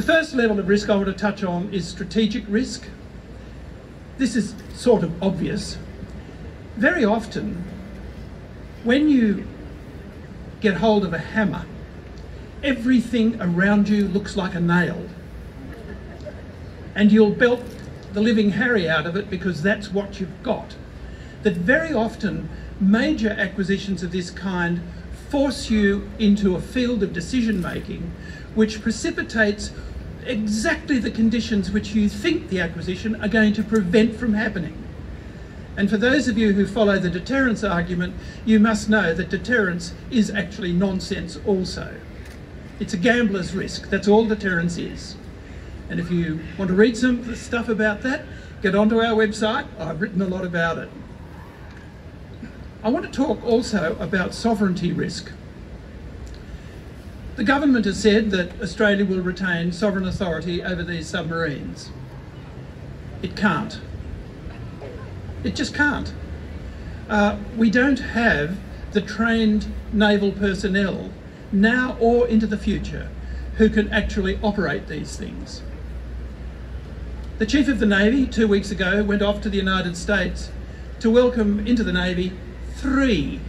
The first level of risk I want to touch on is strategic risk. This is sort of obvious. Very often, when you get hold of a hammer, everything around you looks like a nail. And you'll belt the living Harry out of it because that's what you've got. That very often major acquisitions of this kind force you into a field of decision making which precipitates exactly the conditions which you think the acquisition are going to prevent from happening. And for those of you who follow the deterrence argument, you must know that deterrence is actually nonsense also. It's a gambler's risk. That's all deterrence is. And if you want to read some stuff about that, get onto our website. I've written a lot about it. I want to talk also about sovereignty risk. The government has said that Australia will retain sovereign authority over these submarines. It can't. It just can't. Uh, we don't have the trained naval personnel now or into the future who can actually operate these things. The Chief of the Navy, two weeks ago, went off to the United States to welcome into the Navy three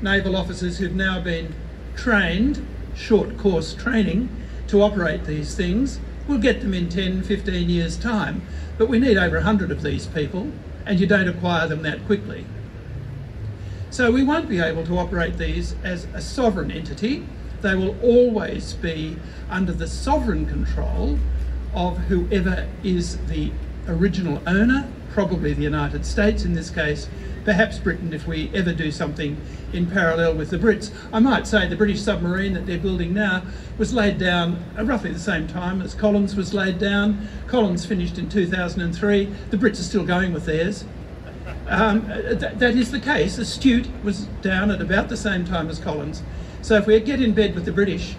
naval officers who've now been trained, short course training, to operate these things. We'll get them in 10, 15 years' time, but we need over 100 of these people, and you don't acquire them that quickly. So we won't be able to operate these as a sovereign entity. They will always be under the sovereign control of whoever is the original owner, probably the United States in this case, perhaps Britain if we ever do something in parallel with the Brits. I might say the British submarine that they're building now was laid down at roughly the same time as Collins was laid down. Collins finished in 2003. The Brits are still going with theirs. Um, th that is the case. Astute was down at about the same time as Collins. So if we get in bed with the British,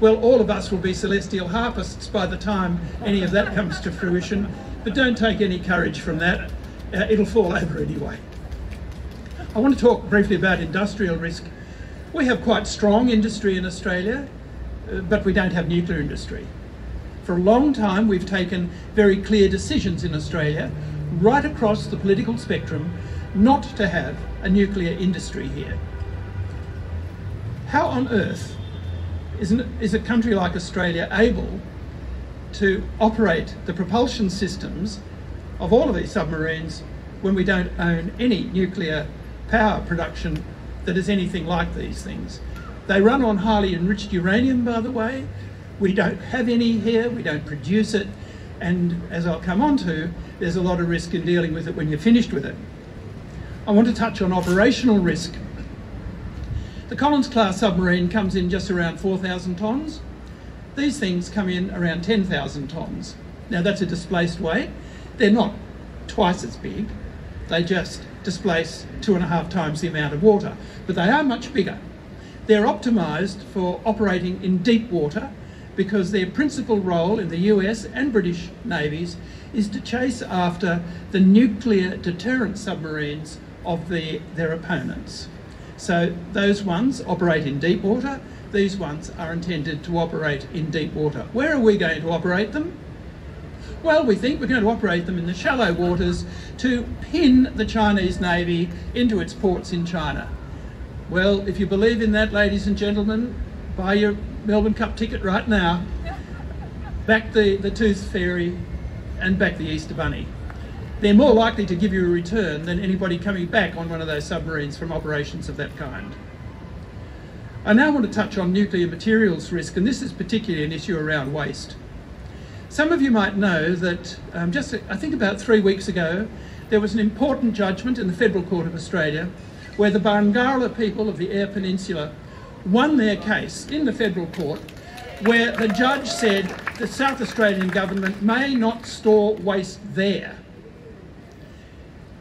well, all of us will be celestial harpists by the time any of that comes to fruition. But don't take any courage from that uh, it'll fall over anyway. I want to talk briefly about industrial risk. We have quite strong industry in Australia, uh, but we don't have nuclear industry. For a long time, we've taken very clear decisions in Australia, right across the political spectrum, not to have a nuclear industry here. How on earth is, an, is a country like Australia able to operate the propulsion systems of all of these submarines when we don't own any nuclear power production that is anything like these things. They run on highly enriched uranium, by the way. We don't have any here, we don't produce it, and as I'll come on to, there's a lot of risk in dealing with it when you're finished with it. I want to touch on operational risk. The Collins class submarine comes in just around 4,000 tonnes. These things come in around 10,000 tonnes. Now that's a displaced weight. They're not twice as big, they just displace two and a half times the amount of water, but they are much bigger. They're optimised for operating in deep water because their principal role in the US and British navies is to chase after the nuclear deterrent submarines of the, their opponents. So those ones operate in deep water, these ones are intended to operate in deep water. Where are we going to operate them? Well, we think we're going to operate them in the shallow waters to pin the Chinese Navy into its ports in China. Well, if you believe in that, ladies and gentlemen, buy your Melbourne Cup ticket right now, back the, the Tooth Fairy and back the Easter Bunny. They're more likely to give you a return than anybody coming back on one of those submarines from operations of that kind. I now want to touch on nuclear materials risk, and this is particularly an issue around waste. Some of you might know that um, just, I think about three weeks ago, there was an important judgment in the Federal Court of Australia where the Barngarla people of the Eyre Peninsula won their case in the Federal Court where the judge said the South Australian government may not store waste there.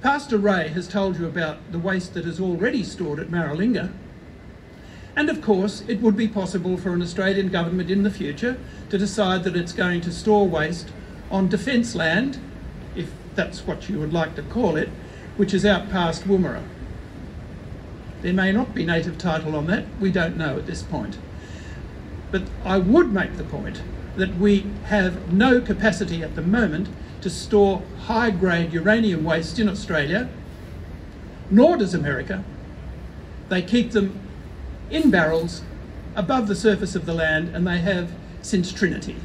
Pastor Ray has told you about the waste that is already stored at Maralinga and of course, it would be possible for an Australian government in the future to decide that it's going to store waste on defence land, if that's what you would like to call it, which is out past Woomera. There may not be native title on that, we don't know at this point. But I would make the point that we have no capacity at the moment to store high grade uranium waste in Australia, nor does America. They keep them in barrels above the surface of the land and they have since Trinity.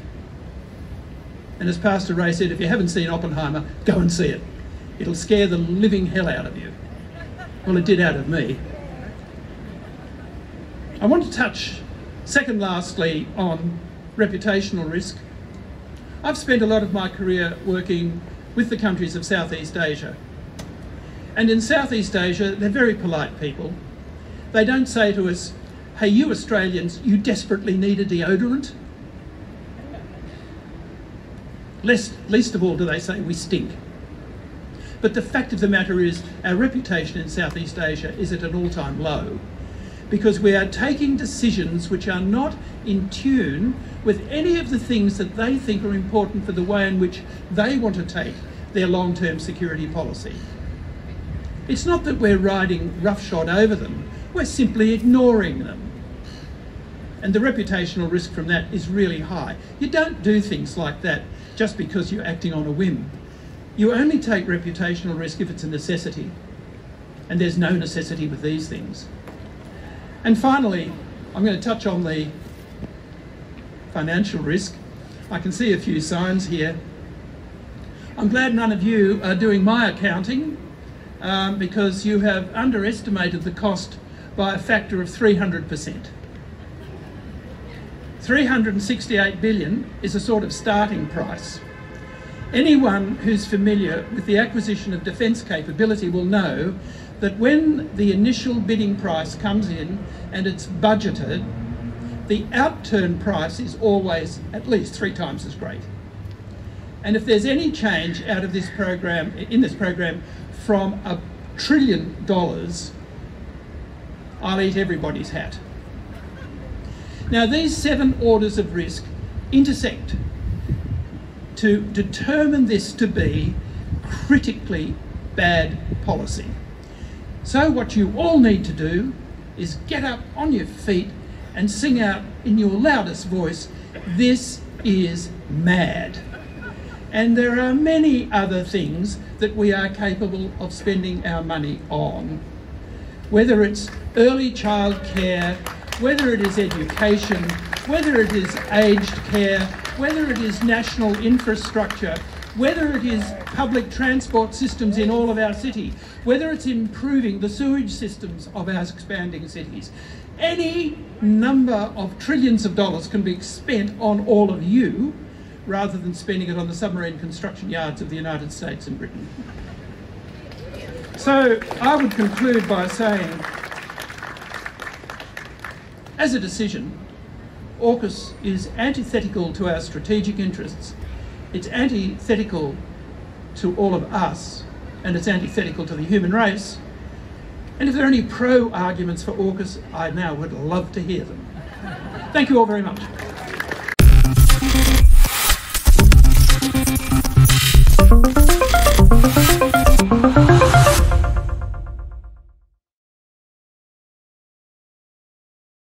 And as Pastor Ray said, if you haven't seen Oppenheimer, go and see it. It'll scare the living hell out of you. Well, it did out of me. I want to touch, second lastly, on reputational risk. I've spent a lot of my career working with the countries of Southeast Asia. And in Southeast Asia, they're very polite people. They don't say to us, hey, you Australians, you desperately need a deodorant. Least, least of all do they say we stink. But the fact of the matter is, our reputation in Southeast Asia is at an all time low because we are taking decisions which are not in tune with any of the things that they think are important for the way in which they want to take their long term security policy. It's not that we're riding roughshod over them, we're simply ignoring them. And the reputational risk from that is really high. You don't do things like that just because you're acting on a whim. You only take reputational risk if it's a necessity. And there's no necessity with these things. And finally, I'm going to touch on the financial risk. I can see a few signs here. I'm glad none of you are doing my accounting um, because you have underestimated the cost by a factor of 300%. 368 billion is a sort of starting price. Anyone who's familiar with the acquisition of defence capability will know that when the initial bidding price comes in and it's budgeted, the outturn price is always at least three times as great. And if there's any change out of this program, in this program, from a trillion dollars, I'll eat everybody's hat. Now, these seven orders of risk intersect to determine this to be critically bad policy. So, what you all need to do is get up on your feet and sing out in your loudest voice, This is mad. And there are many other things that we are capable of spending our money on. Whether it's early child care, whether it is education, whether it is aged care, whether it is national infrastructure, whether it is public transport systems in all of our city, whether it's improving the sewage systems of our expanding cities. Any number of trillions of dollars can be spent on all of you rather than spending it on the submarine construction yards of the United States and Britain. So I would conclude by saying, as a decision, AUKUS is antithetical to our strategic interests it's antithetical to all of us and it's antithetical to the human race. And if there are any pro arguments for AUKUS, I now would love to hear them. Thank you all very much.